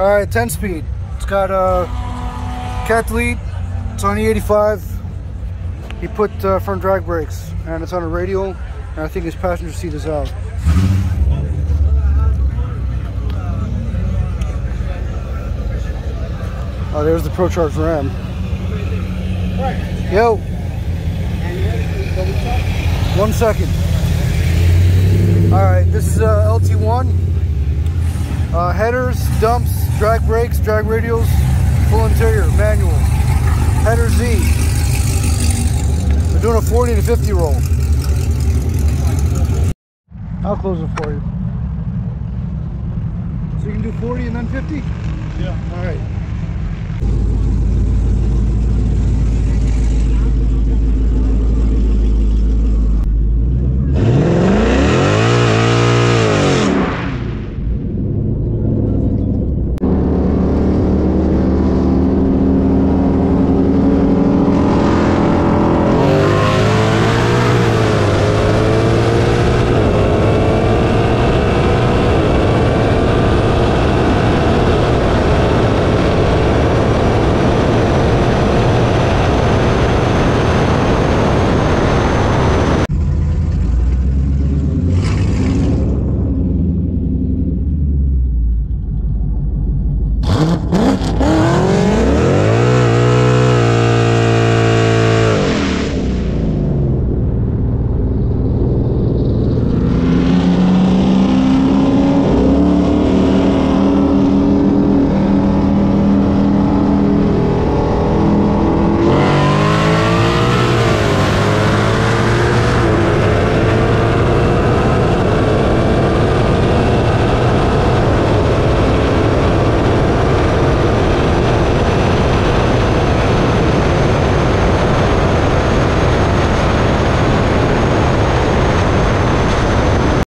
All right, 10 speed. It's got a uh, cat delete. It's on E85. He put uh, front drag brakes, and it's on a radial. And I think his passenger seat is out. Oh, there's the ProCharge Ram. Yo. One second. All right, this is uh, LT1. Uh, headers, dumps, drag brakes, drag radials, full interior, manual. Header Z. We're doing a 40 to 50 roll. I'll close it for you. So you can do 40 and then 50? Yeah. All right.